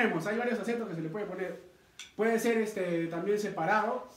hay varios acentos que se le puede poner. Puede ser este, también separado.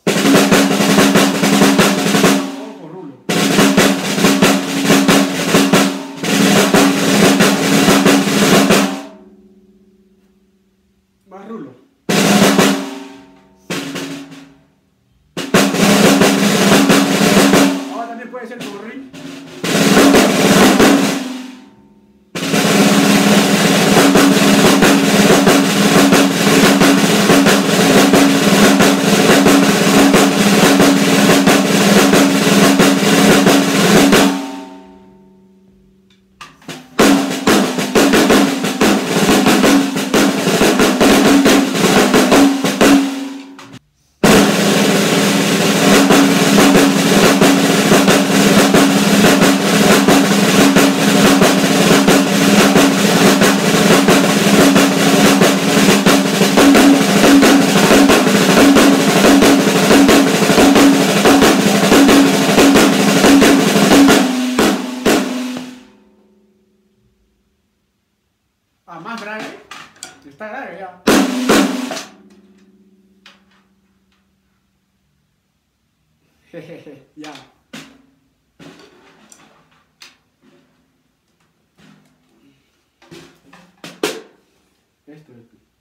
Ah, más grave. Está grave ya. Jejeje, ya. Esto es.